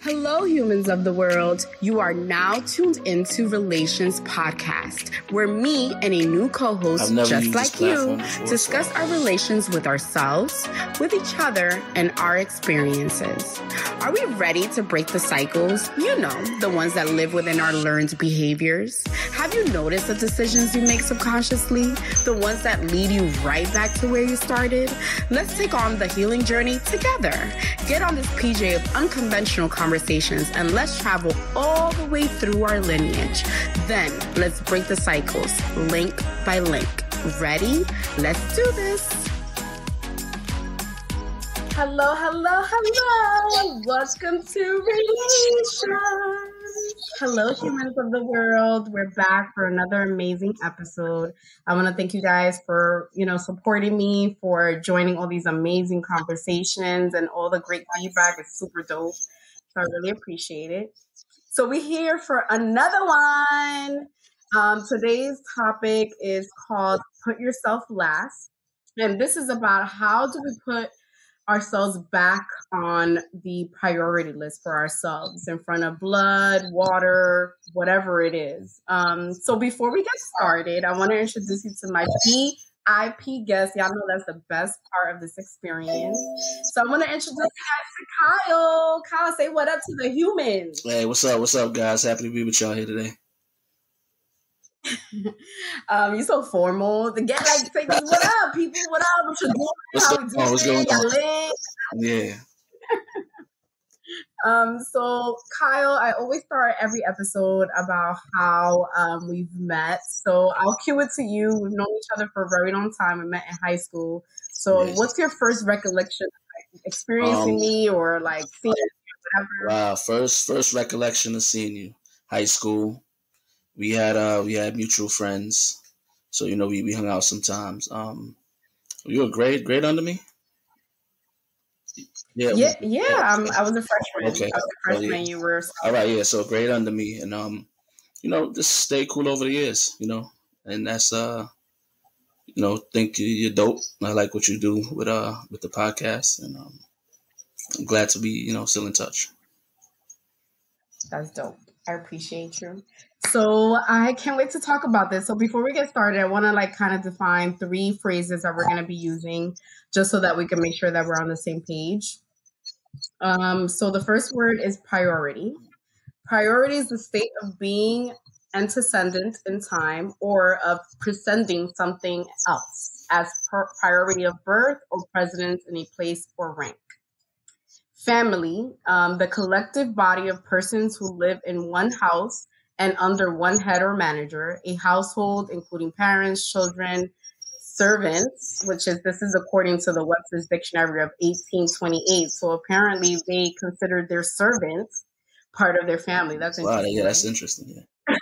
Hello, humans of the world. You are now tuned into Relayshons Podcast, where me and a new co host, just like you, discuss our relations with ourselves, with each other, and our experiences. Are we ready to break the cycles? You know, the ones that live within our learned behaviors. Have you noticed the decisions you make subconsciously? The ones that lead you right back to where you started? Let's take on the healing journey together. Get on this PJ of unconventional conversations and let's travel all the way through our lineage. Then let's break the cycles link by link. Ready? Let's do this. Hello, hello, hello. Welcome to Relayshons. Hello, humans of the world. We're back for another amazing episode. I want to thank you guys for, you know, supporting me, for joining all these amazing conversations and all the great feedback. It's super dope. I really appreciate it. So we're here for another one. Um, today's topic is called Put Yourself Last. And this is about how do we put ourselves back on the priority list for ourselves in front of blood, water, whatever it is. Um, so before we get started, I want to introduce you to my IP guest. Y'all know that's the best part of this experience. So I'm gonna introduce you guys to Kyle. Kyle, say what up to the humans. Hey, what's up? What's up, guys? Happy to be with y'all here today. um, you're so formal. The get like say what up, people? What up? What you doing? What's, How the, oh, what's going on? Yeah. Um, so Kyle, I always start every episode about how um, we've met. So I'll cue it to you. We've known each other for a very long time. We met in high school. So yes. what's your first recollection of experiencing um, me or like seeing whatever? Wow, first first recollection of seeing you. High school. We had uh we had mutual friends. So you know we, we hung out sometimes. Um you were grade grade under me? Yeah, yeah, yeah. Um, I was a freshman. Okay, I was a freshman. yeah. You were all right. Yeah, so grade under me, and um, you know, just stay cool over the years. You know, and that's uh, you know, think you're dope. I like what you do with uh with the podcast, and um, I'm glad to be you know still in touch. That's dope. I appreciate you. So I can't wait to talk about this. So before we get started, I want to like kind of define three phrases that we're going to be using just so that we can make sure that we're on the same page. Um, so the first word is priority. Priority is the state of being antecedent in time or of presenting something else as priority of birth or precedence in a place or rank. Family, um, the collective body of persons who live in one house and under one head or manager, a household including parents, children, servants, which is this is according to the Webster's Dictionary of 1828. So apparently they considered their servants part of their family. That's wow, yeah, that's interesting. Yeah.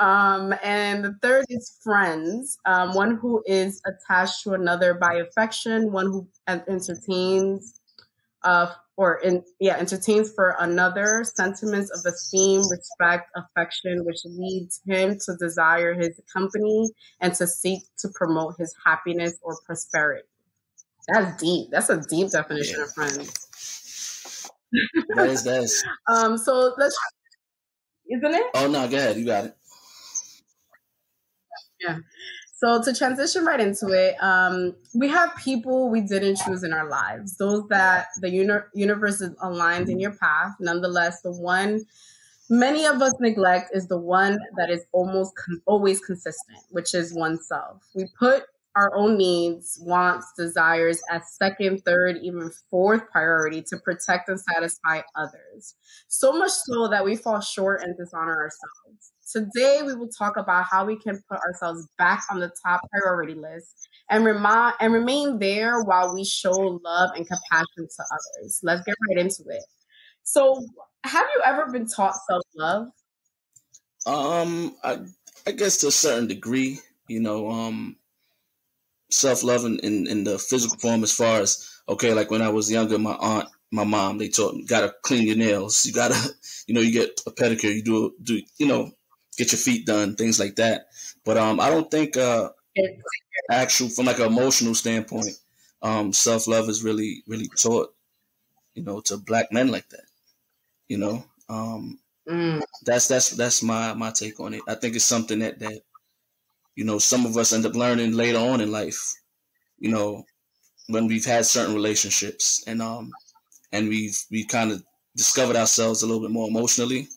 um, and the third is friends, um, one who is attached to another by affection, one who entertains uh, or in, yeah, entertains for another sentiments of esteem, respect, affection, which leads him to desire his company and to seek to promote his happiness or prosperity. That's deep. That's a deep definition yeah. of friends. That is that. um. So let's. Isn't it? Oh no! Go ahead. You got it. Yeah. So to transition right into it, um, we have people we didn't choose in our lives. Those that the uni- universe is aligned in your path. Nonetheless, the one many of us neglect is the one that is almost con- always consistent, which is oneself. We put our own needs, wants, desires as second, third, even fourth priority to protect and satisfy others. So much so that we fall short and dishonor ourselves. Today, we will talk about how we can put ourselves back on the top priority list and, remind, and remain there while we show love and compassion to others. Let's get right into it. So, have you ever been taught self love? Um, I, I guess to a certain degree, you know, um, self love in, in, in the physical form, as far as okay, like when I was younger, my aunt, my mom, they taught me gotta clean your nails. You gotta, you know, you get a pedicure. You do do, you know, get your feet done, things like that. But um, I don't think uh, actual from like an emotional standpoint, um, self love is really really taught, you know, to black men like that. You know, um, mm. that's that's that's my my take on it. I think it's something that that you know some of us end up learning later on in life. You know, when we've had certain relationships and um and we've we kind of discovered ourselves a little bit more emotionally,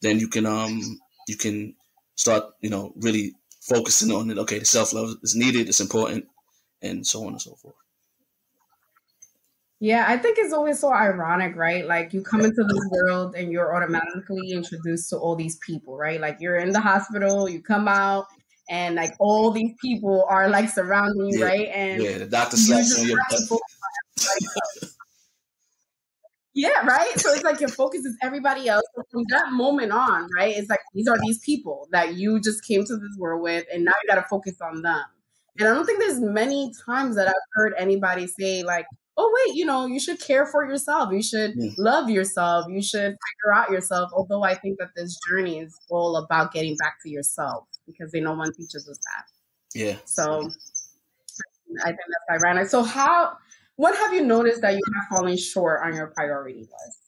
then you can um you can start you know really focusing on it. Okay, the self love is needed, it's important, and so on and so forth. Yeah, I think it's always so ironic, right? Like you come into this world and you're automatically introduced to all these people, right? Like you're in the hospital, you come out, and like all these people are like surrounding you, yeah. right? And yeah, the doctor slaps on your butt. yeah, right. So it's like your focus is everybody else. So from that moment on, right? It's like these are these people that you just came to this world with, and now you got to focus on them. And I don't think there's many times that I've heard anybody say like, oh wait you know you should care for yourself you should yeah. love yourself you should figure out yourself although i think that this journey is all about getting back to yourself because they no one teaches us that yeah so i think that's ironic so how what have you noticed that you have fallen short on your priority list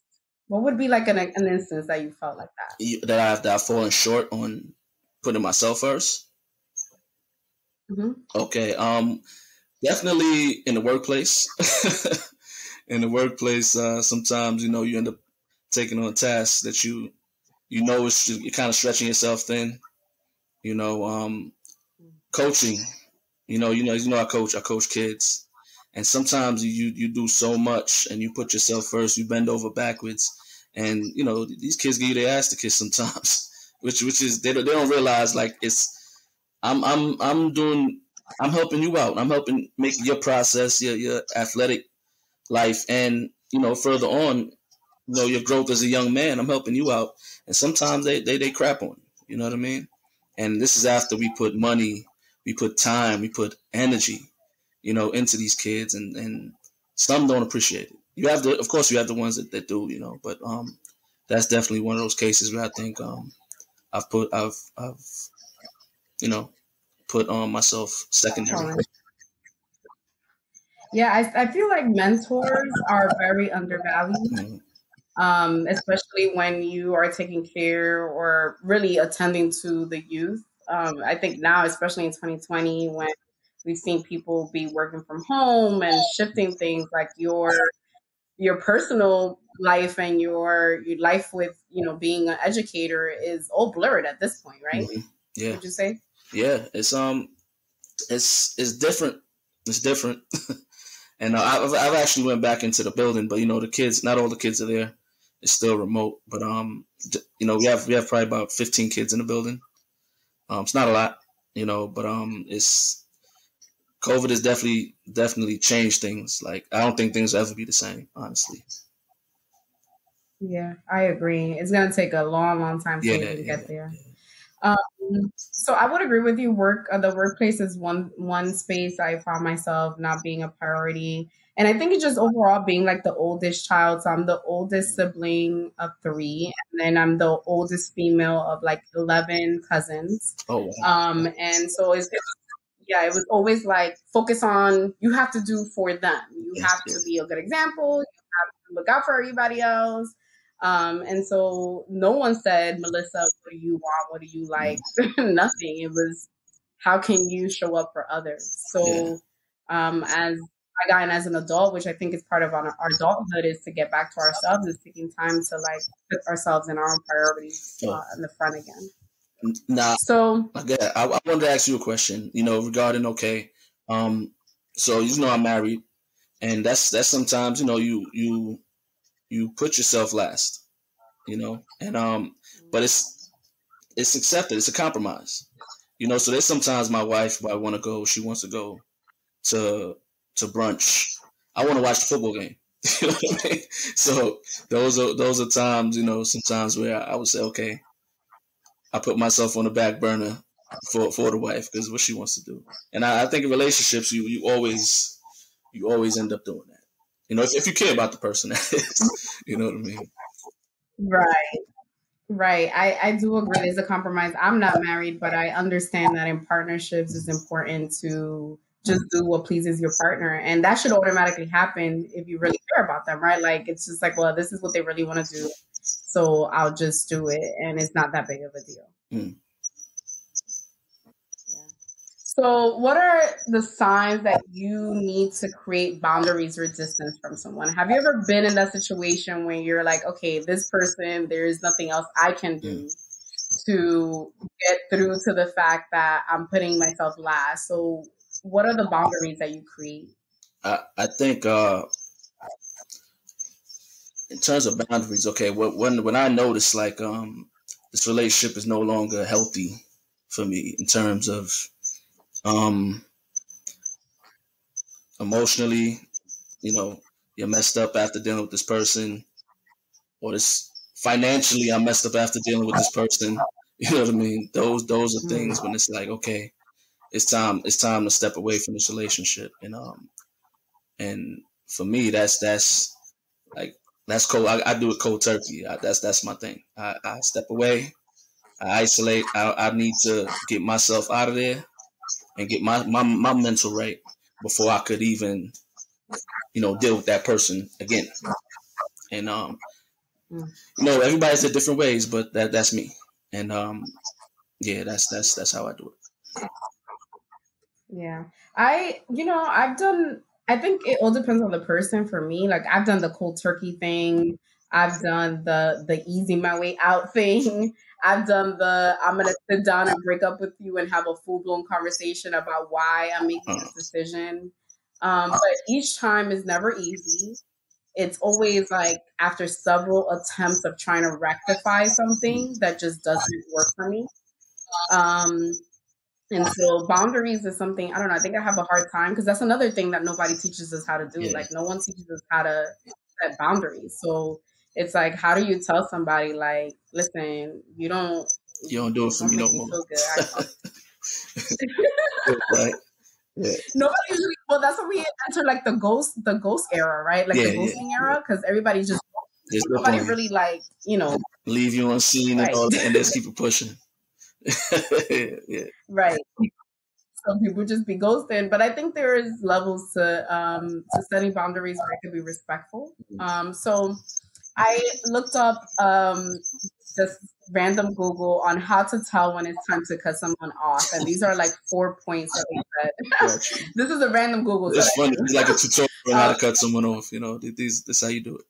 what would be like an, an instance that you felt like that that i've that i've fallen short on putting myself 1st mm-hmm. okay um definitely in the workplace. in the workplace, uh, sometimes you know you end up taking on tasks that you you know it's you're kind of stretching yourself thin. You know, um, coaching. You know, you know, you know, I coach. I coach kids, and sometimes you you do so much and you put yourself first. You bend over backwards, and you know these kids give you their ass to kiss sometimes, which which is they don't, they don't realize like it's. I'm I'm I'm doing I'm helping you out. I'm helping make your process, your your athletic life, and you know further on, you know your growth as a young man. I'm helping you out, and sometimes they they they crap on you. You know what I mean? And this is after we put money, we put time, we put energy, you know, into these kids, and and some don't appreciate it. You have the, of course, you have the ones that, that do, you know, but um, that's definitely one of those cases where I think um, I've put, I've, I've, you know, put on myself secondary. Yeah, I, I feel like mentors are very undervalued, mm-hmm. Um, especially when you are taking care or really attending to the youth. Um, I think now, especially in 2020, when we've seen people be working from home and shifting things like your your personal life and your your life with you know being an educator is all blurred at this point, right? Mm-hmm. Yeah. Would you say? Yeah, it's um, it's it's different. It's different. and uh, I've I've actually went back into the building, but you know the kids, not all the kids are there. It's still remote, but um, you know we have we have probably about fifteen kids in the building. Um, it's not a lot, you know, but um, it's COVID has definitely definitely changed things. Like I don't think things will ever be the same, honestly. Yeah, I agree. It's gonna take a long, long time for yeah, you to yeah, get there. Yeah. Um, so I would agree with you. Work, uh, the workplace is one one space I found myself not being a priority, and I think it's just overall being like the oldest child. So I'm the oldest sibling of three, and then I'm the oldest female of like eleven cousins. Oh, wow. um, and so it's yeah, it was always like focus on you have to do for them. You yes, have yes. to be a good example. You have to look out for everybody else. Um, and so no one said, Melissa, what do you want? What do you like? Nothing. It was, how can you show up for others? So, yeah. um, as I got in as an adult, which I think is part of our, our, adulthood, is to get back to ourselves, is taking time to like put ourselves in our own priorities uh, in the front again. Now, so I, I wanted to ask you a question. You know, regarding okay, um, so you know I'm married, and that's that's sometimes you know you you you put yourself last, you know, and um, but it's it's accepted. It's a compromise, you know. So there's sometimes my wife, I want to go, she wants to go to to brunch. I want to watch the football game. you know what I mean? So those are those are times, you know, sometimes where I would say, okay, I put myself on the back burner for for the wife because what she wants to do. And I, I think in relationships, you you always you always end up doing that. You know, if, if you care about the person, that is. you know what I mean? Right. Right. I, I do agree there's a compromise. I'm not married, but I understand that in partnerships it's important to just do what pleases your partner. And that should automatically happen if you really care about them, right? Like it's just like, well, this is what they really want to do. So I'll just do it, and it's not that big of a deal. Mm. So, what are the signs that you need to create boundaries or distance from someone? Have you ever been in that situation where you're like, okay, this person, there is nothing else I can do to get through to the fact that I'm putting myself last? So, what are the boundaries that you create? I, I think uh, in terms of boundaries, okay, when when I notice like um, this relationship is no longer healthy for me in terms of um, emotionally, you know, you're messed up after dealing with this person, or this financially, I'm messed up after dealing with this person. You know what I mean? Those those are things when it's like, okay, it's time it's time to step away from this relationship, and um, and for me, that's that's like that's cold. I, I do it cold turkey. I, that's that's my thing. I, I step away. I isolate. I, I need to get myself out of there and get my, my, my mental right before I could even, you know, deal with that person again. And um, you know, everybody's in different ways, but that that's me. And um, yeah, that's that's that's how I do it. Yeah, I you know I've done. I think it all depends on the person. For me, like I've done the cold turkey thing. I've done the the easy my way out thing. I've done the I'm gonna sit down and break up with you and have a full blown conversation about why I'm making this decision. Um, but each time is never easy. It's always like after several attempts of trying to rectify something that just doesn't work for me. Um, and so boundaries is something I don't know. I think I have a hard time because that's another thing that nobody teaches us how to do. Yeah. Like no one teaches us how to set boundaries. So it's like how do you tell somebody like listen you don't you don't do it for me no more right yeah. Nobody usually. Well, that's when we enter like the ghost, the ghost era, right? Like yeah, the ghosting yeah, era, because everybody just There's nobody no really like you know leave you unseen right. and all that, and just keep it pushing. yeah. Right. So people just be ghosting, but I think there is levels to um to setting boundaries where it can be respectful. Mm-hmm. Um, so I looked up um, just random Google on how to tell when it's time to cut someone off, and these are like four points that they said. this is a random Google. It's funny, it's like a tutorial on how to cut someone off. You know, these this how you do it.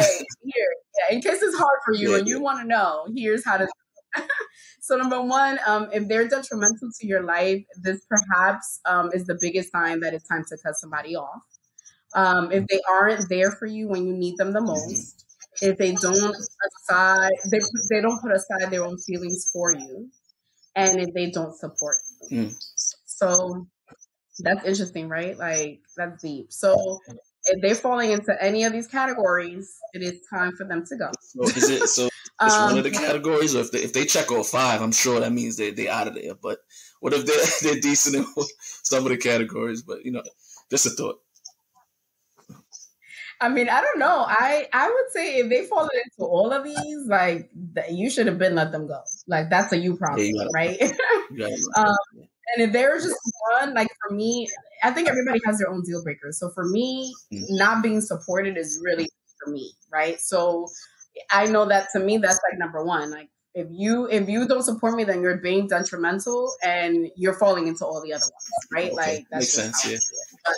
Right here, yeah. In case it's hard for you yeah, and you want to know, here's how to. so number one, um, if they're detrimental to your life, this perhaps um, is the biggest sign that it's time to cut somebody off. Um, if they aren't there for you when you need them the mm-hmm. most, if they don't aside they, they don't put aside their own feelings for you and if they don't support you mm. so that's interesting right like that's deep so if they're falling into any of these categories it is time for them to go so is it so it's um, one of the categories or if they, if they check all five i'm sure that means they, they're out of there but what if they're, they're decent in some of the categories but you know just a thought I mean, I don't know. I I would say if they fall into all of these, like you should have been let them go. Like that's a you problem, yeah, right? um, and if there's just one, like for me, I think everybody has their own deal breakers. So for me, mm-hmm. not being supported is really for me, right? So I know that to me, that's like number one. Like if you if you don't support me, then you're being detrimental and you're falling into all the other ones, right? Okay. Like that makes sense. Yeah. But,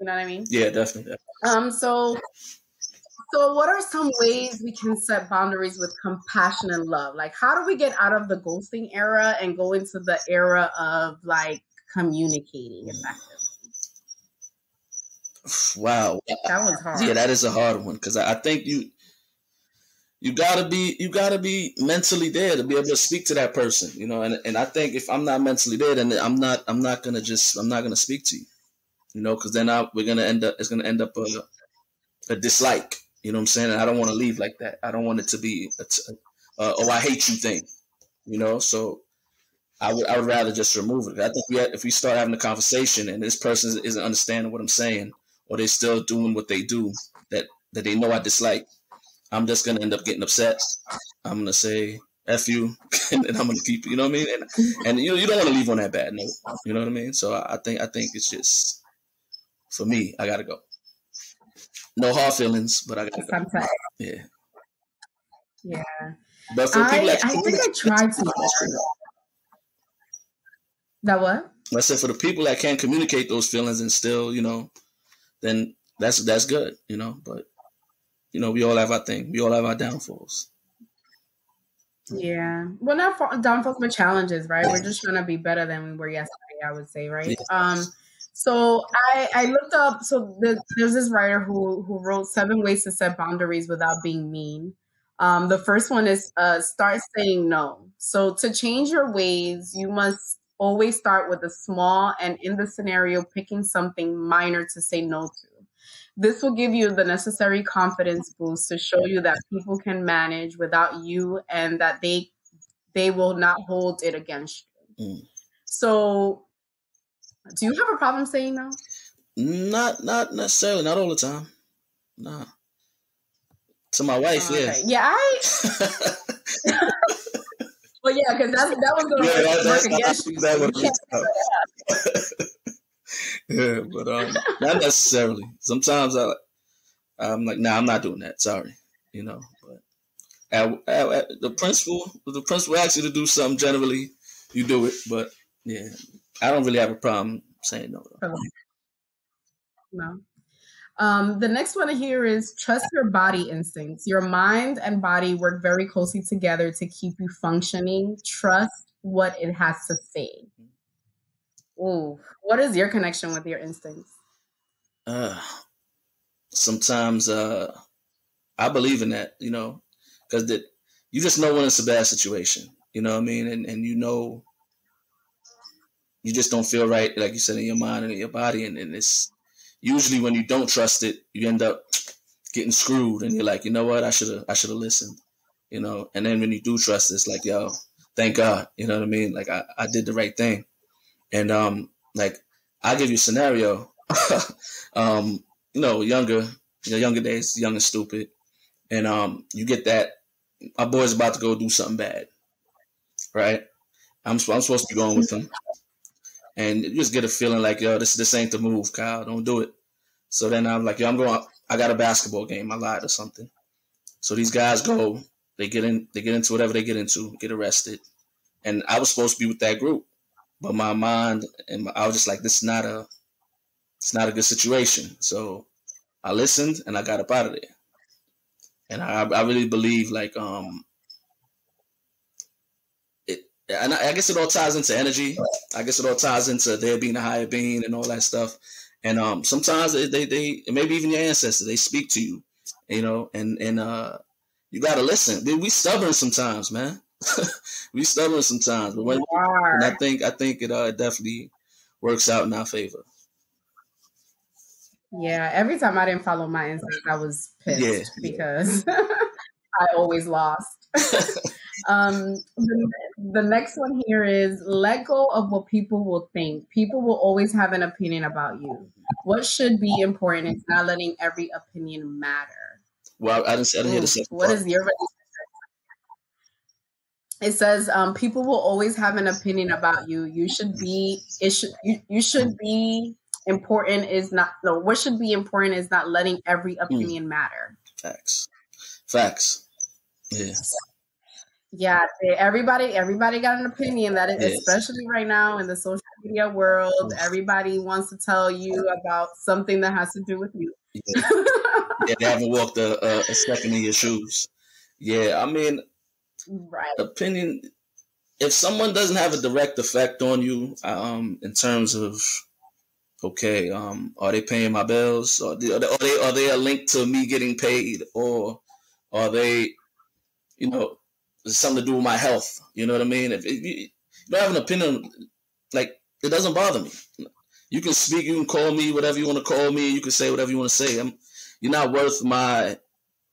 you know what I mean? Yeah, definitely. Um, so so what are some ways we can set boundaries with compassion and love? Like how do we get out of the ghosting era and go into the era of like communicating effectively? Wow. That was hard. Yeah, that is a hard one because I think you you gotta be you gotta be mentally there to be able to speak to that person, you know. And and I think if I'm not mentally there, then I'm not I'm not gonna just I'm not gonna speak to you you know, because then I, we're gonna end up it's gonna end up a, a dislike. You know what I'm saying? And I don't want to leave like that. I don't want it to be a t- uh, oh I hate you thing. You know, so I would I would rather just remove it. I think we had, if we start having a conversation and this person isn't understanding what I'm saying or they're still doing what they do that that they know I dislike, I'm just gonna end up getting upset. I'm gonna say F you, and I'm gonna keep you know what I mean? And and you you don't want to leave on that bad note. You know what I mean? So I think I think it's just for me, I gotta go. No hard feelings, but I gotta go. Yeah. Yeah. But for people I, I think I tried to. That what? I said for the people that can't communicate those feelings and still, you know, then that's that's good, you know. But you know, we all have our thing. We all have our downfalls. Yeah. Well, not downfalls, but challenges, right? We're just trying to be better than we were yesterday. I would say, right? Yeah. Um. So I I looked up. So the, there's this writer who who wrote seven ways to set boundaries without being mean. Um, the first one is uh, start saying no. So to change your ways, you must always start with a small and in the scenario, picking something minor to say no to. This will give you the necessary confidence boost to show you that people can manage without you and that they they will not hold it against you. Mm. So do you have a problem saying no? Not not necessarily, not all the time. Nah. To my wife, oh, okay. yeah. Yeah, I Well yeah, because that that was gonna yeah, work against you. That yeah, but um, not necessarily. Sometimes I, I'm like, nah, I'm not doing that. Sorry, you know. But at, at, at the principal, the principal asks you to do something. Generally, you do it. But yeah, I don't really have a problem saying no. Though. No. Um, the next one here is trust your body instincts. Your mind and body work very closely together to keep you functioning. Trust what it has to say. Ooh, what is your connection with your instincts? Uh, sometimes uh, I believe in that, you know, because that you just know when it's a bad situation, you know what I mean, and and you know, you just don't feel right, like you said, in your mind and in your body, and, and it's usually when you don't trust it, you end up getting screwed, and you're like, you know what, I should have I should have listened, you know, and then when you do trust it, it's like, yo, thank God, you know what I mean, like I, I did the right thing and um, like I'll give you a scenario. um, you know, younger, your younger days, young and stupid, and um, you get that my boy's about to go do something bad, right? I'm I'm supposed to be going with him, and you just get a feeling like yo, this this ain't the move, Kyle. Don't do it. So then I'm like, yo, I'm going. I got a basketball game. I lied or something. So these guys go. They get in. They get into whatever they get into. Get arrested, and I was supposed to be with that group. But my mind and my, I was just like, this is not a, it's not a good situation. So I listened and I got up out of there. And I, I really believe like, um, it, and I, guess it all ties into energy. I guess it all ties into there being a higher being and all that stuff. And um, sometimes they, they, they, maybe even your ancestors, they speak to you, you know, and and uh, you gotta listen. We stubborn sometimes, man. we stubborn sometimes, but when, and I think I think it uh, definitely works out in our favor. Yeah, every time I didn't follow my instincts, I was pissed yeah, because yeah. I always lost. um, the, the next one here is let go of what people will think. People will always have an opinion about you. What should be important is not letting every opinion matter. Well, I didn't, I didn't hear the second What part. is your it says um, people will always have an opinion about you. You should be it should you, you should be important is not no what should be important is not letting every hmm. opinion mm. matter. Facts. Facts. Yeah. Yeah, everybody everybody got an opinion that is, especially right now in the social media world, everybody wants to tell you about something that has to do with you. Yeah, yeah they haven't walked a, a, a second in your shoes. Yeah, I mean, right. opinion if someone doesn't have a direct effect on you um, in terms of okay um, are they paying my bills? Or are they, are they are they a link to me getting paid? Or are they you know something to do with my health? You know what i mean? If, if you, you don't have an opinion like it doesn't bother me. You can speak you can call me whatever you want to call me. You can say whatever you want to say. I'm, you're not worth my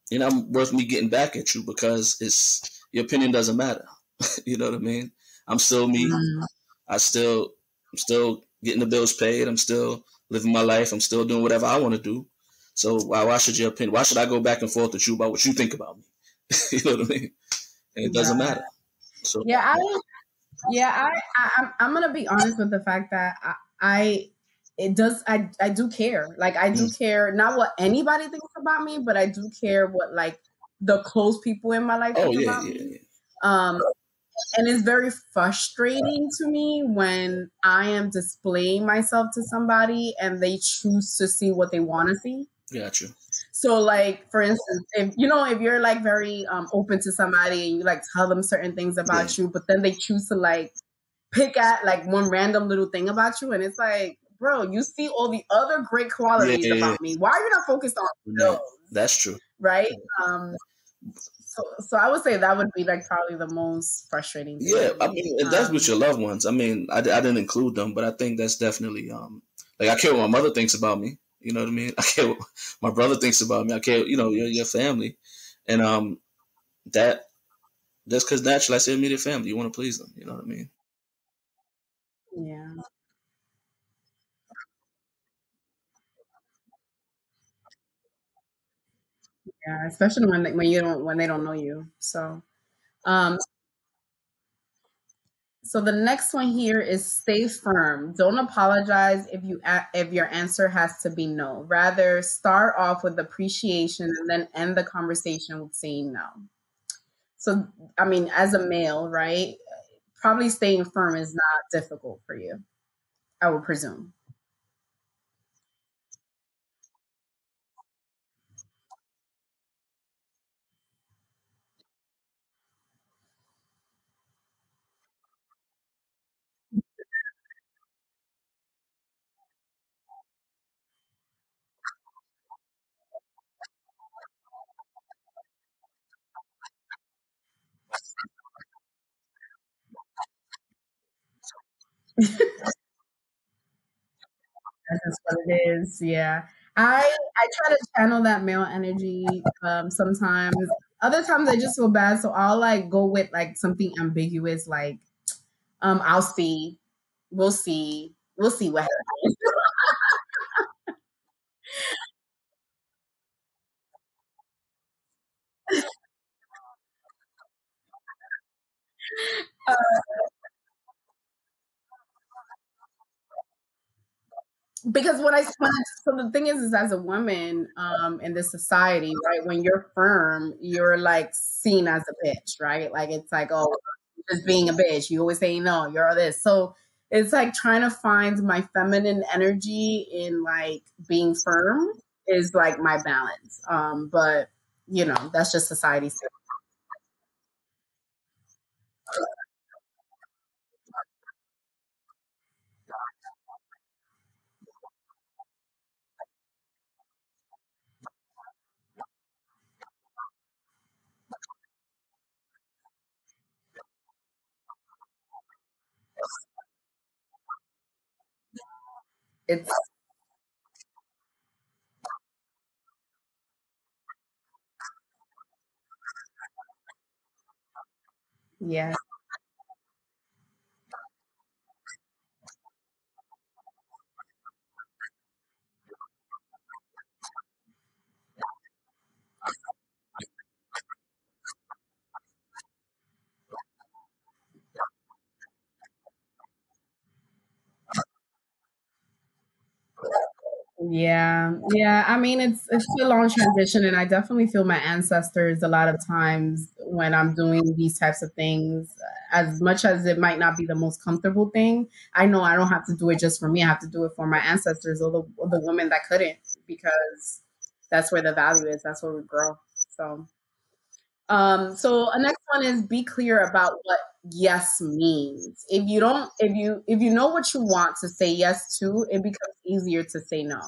you're not worth me getting back at you because it's your opinion doesn't matter. you know what I mean? I'm still me. Mm-hmm. I still, I'm still getting the bills paid. I'm still living my life. I'm still doing whatever I want to do. So why, why should your opinion? Why should I go back and forth with you about what you think about me? you know what I mean? And it doesn't yeah. matter. So yeah, I, yeah, I, I, I'm gonna be honest with the fact that I, I it does I, I do care like i do mm. care not what anybody thinks about me but i do care what like the close people in my life Oh yeah, about yeah, me. yeah. Um, and it's very frustrating to me when I am displaying myself to somebody and they choose to see what they want to see. Got you. So, like for instance, if you know, if you're like very um, open to somebody and you like tell them certain things about you, but then they choose to like pick at like one random little thing about you, and it's like, bro, you see all the other great qualities Yeah, yeah, about me. Why are you not focused on No, those? that's true. Right? Um, so, so I would say that would be like probably the most frustrating. Thing. Yeah, I mean, and that's Um, with your loved ones. I mean, I, I didn't include them, but I think that's definitely um like I care what my mother thinks about me. You know what I mean? I care what my brother thinks about me. I care, you know, your your family, and um that that's because naturally I say immediate family. You want to please them. You know what I mean? yeah, yeah, especially when they, when you don't when they don't know you. So, um, So the next one here is stay firm. Don't apologize if you if your answer has to be no. Rather, start off with appreciation and then end the conversation with saying no. So I mean, as a male, right? Probably staying firm is not difficult for you. I would presume. What it is. Yeah. I I try to channel that male energy um sometimes. Other times I just feel bad, so I'll like go with like something ambiguous like um I'll see. We'll see. We'll see what happens. When I, so the thing is is as a woman um in this society, right, when you're firm, you're like seen as a bitch, right? Like it's like, oh, just being a bitch. You always say no, you're all this. So it's like trying to find my feminine energy in like being firm is like my balance. Um, but you know, that's just society. It's yeah. Yeah, yeah. I mean, it's it's a long transition, and I definitely feel my ancestors a lot of times when I'm doing these types of things. As much as it might not be the most comfortable thing, I know I don't have to do it just for me. I have to do it for my ancestors or the or the women that couldn't, because that's where the value is. That's where we grow. So, um, so a next one is be clear about what yes means. If you don't, if you if you know what you want to say yes to, it becomes easier to say no.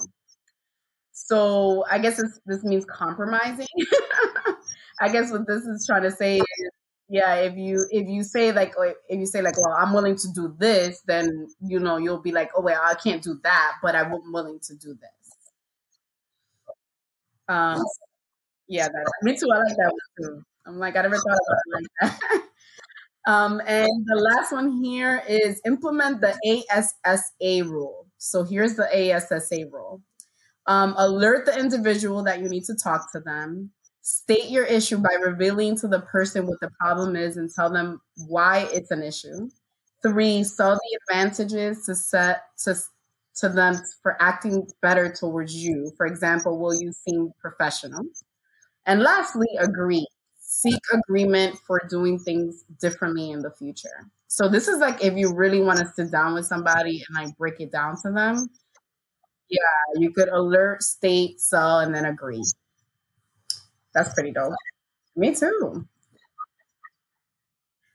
So I guess this this means compromising. I guess what this is trying to say is, yeah, if you if you say like if you say like, well, I'm willing to do this, then you know you'll be like, oh well, I can't do that, but I'm willing to do this. Um, yeah, that me too. I like that one too. I'm like, I never thought about it like that. um, and the last one here is implement the ASSA rule. So here's the ASSA rule. Um, alert the individual that you need to talk to them. State your issue by revealing to the person what the problem is and tell them why it's an issue. Three, sell the advantages to set to to them for acting better towards you. For example, will you seem professional? And lastly, agree. Seek agreement for doing things differently in the future. So this is like if you really want to sit down with somebody and like break it down to them. Yeah, you could alert, state, sell, and then agree. That's pretty dope. Me too.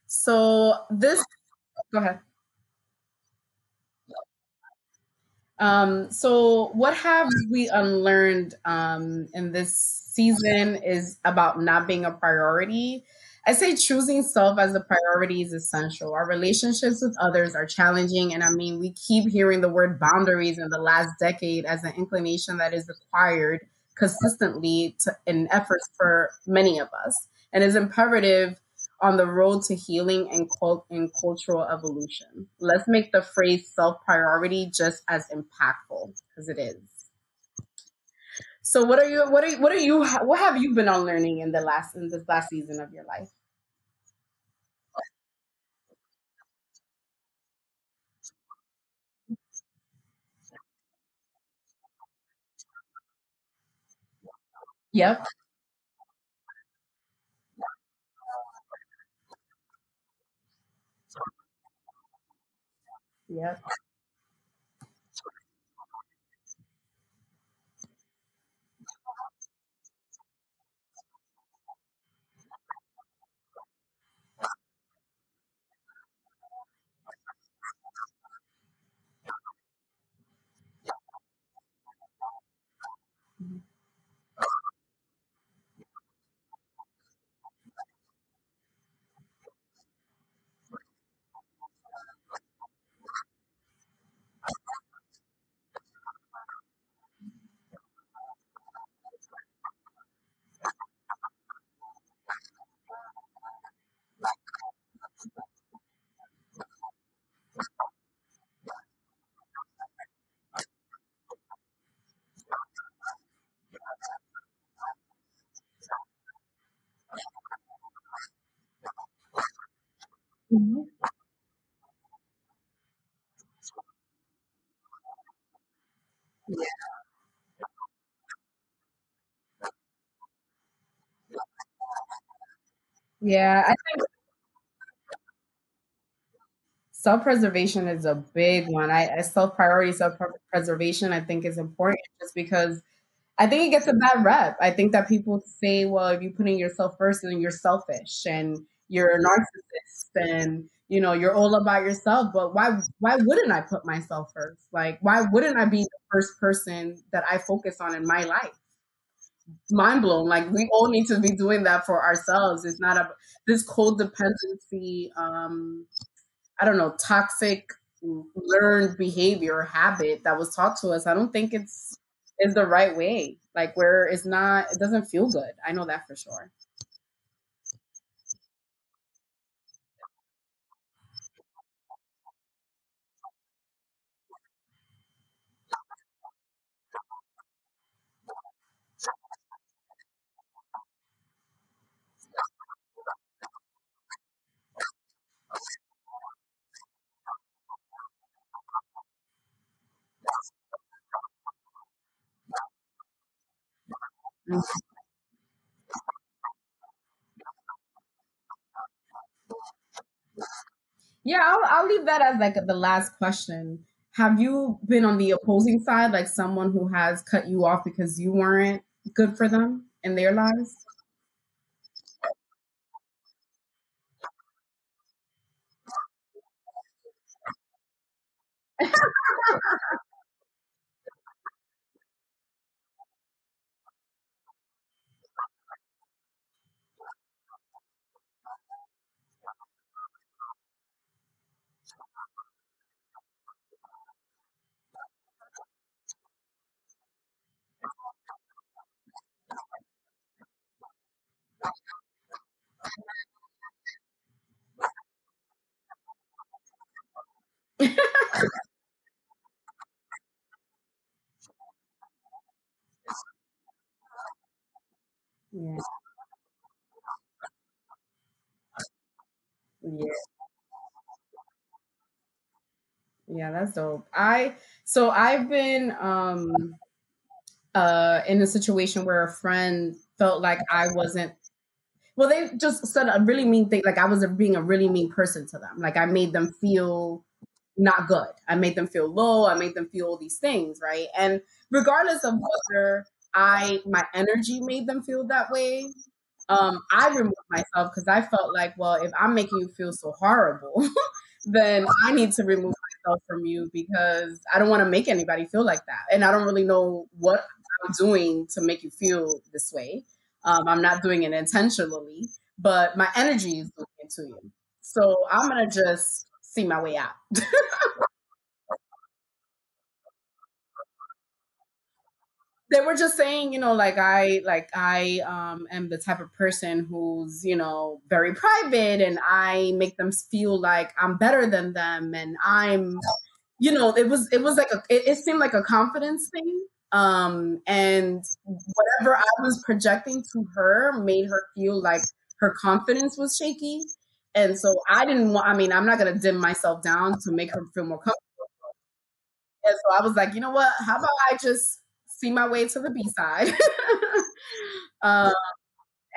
So this go ahead. Um, so what have we unlearned um, in this season is about not being a priority. I say choosing self as a priority is essential. Our relationships with others are challenging. And I mean, we keep hearing the word boundaries in the last decade as an inclination that is required consistently to, in efforts for many of us and is imperative on the road to healing and, cult- and cultural evolution. Let's make the phrase self priority just as impactful because it is. So, what are you? What are what are you? What have you been on learning in the last in this last season of your life? Yep. 行 Yeah, I think self preservation is a big one. I, I self priority self preservation. I think is important just because I think it gets a bad rep. I think that people say, well, if you're putting yourself first, then you're selfish and you're a narcissist and you know you're all about yourself. But why why wouldn't I put myself first? Like why wouldn't I be the first person that I focus on in my life? Mind blown. Like we all need to be doing that for ourselves. It's not a this codependency, um, I don't know, toxic learned behavior habit that was taught to us. I don't think it's is the right way. Like where it's not, it doesn't feel good. I know that for sure. Yeah, I'll, I'll leave that as like the last question. Have you been on the opposing side, like someone who has cut you off because you weren't good for them in their lives? Yeah, yeah, yeah. That's dope. I so I've been um uh in a situation where a friend felt like I wasn't. Well, they just said a really mean thing. Like I was being a really mean person to them. Like I made them feel not good. I made them feel low. I made them feel all these things, right? And regardless of whether I my energy made them feel that way, um, I removed myself because I felt like, well, if I'm making you feel so horrible, then I need to remove myself from you because I don't want to make anybody feel like that. And I don't really know what I'm doing to make you feel this way. Um, I'm not doing it intentionally, but my energy is doing it to you. So I'm going to just see my way out. they were just saying, you know, like I like I um am the type of person who's, you know, very private and I make them feel like I'm better than them and I'm you know, it was it was like a it, it seemed like a confidence thing. Um and whatever I was projecting to her made her feel like her confidence was shaky. And so I didn't want I mean, I'm not gonna dim myself down to make her feel more comfortable. And so I was like, you know what? How about I just see my way to the B side. um,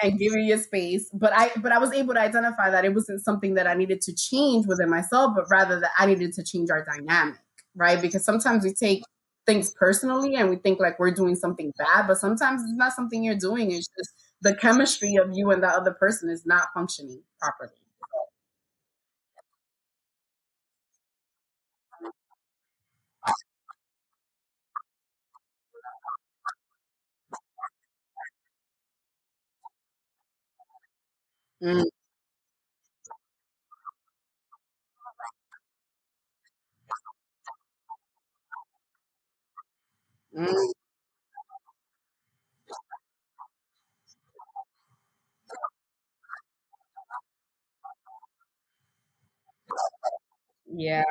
and give you space. But I but I was able to identify that it wasn't something that I needed to change within myself, but rather that I needed to change our dynamic, right? Because sometimes we take things personally and we think like we're doing something bad, but sometimes it's not something you're doing. It's just the chemistry of you and the other person is not functioning properly. Mm. Mm. Yeah,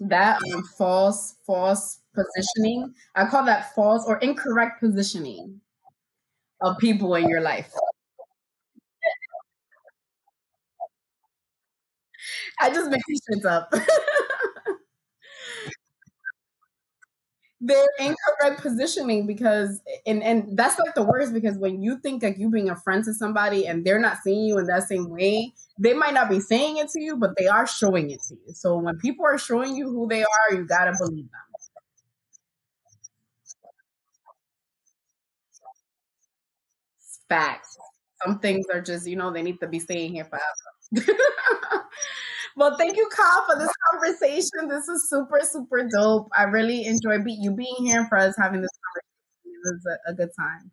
that um, false false positioning. I call that false or incorrect positioning of people in your life. I just make these shits up. They're incorrect positioning because and and that's like the worst because when you think like you being a friend to somebody and they're not seeing you in that same way, they might not be saying it to you, but they are showing it to you. So when people are showing you who they are, you gotta believe them. Facts. Some things are just, you know, they need to be staying here forever. well, thank you, Kyle, for this conversation. This is super, super dope. I really enjoy be- you being here for us having this conversation. It was a, a good time.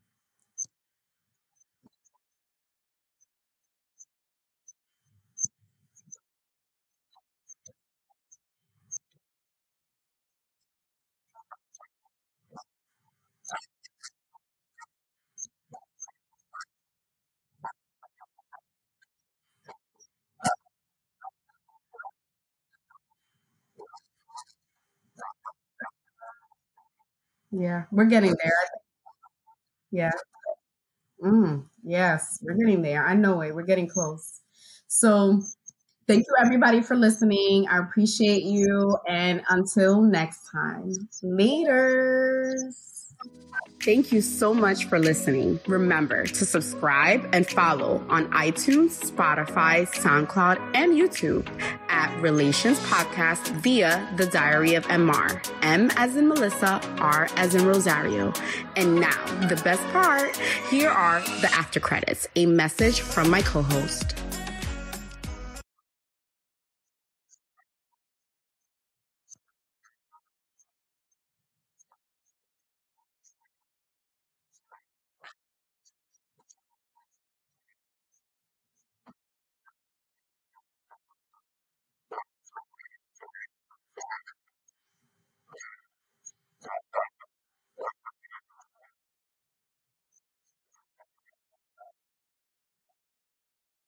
Yeah, we're getting there. Yeah. Mm, yes, we're getting there. I know it. We're getting close. So, thank you everybody for listening. I appreciate you. And until next time, later. Thank you so much for listening. Remember to subscribe and follow on iTunes, Spotify, SoundCloud, and YouTube at Relayshons Podcast via The Diary of MR. M as in Melissa, R as in Rosario. And now, the best part here are the after credits, a message from my co host.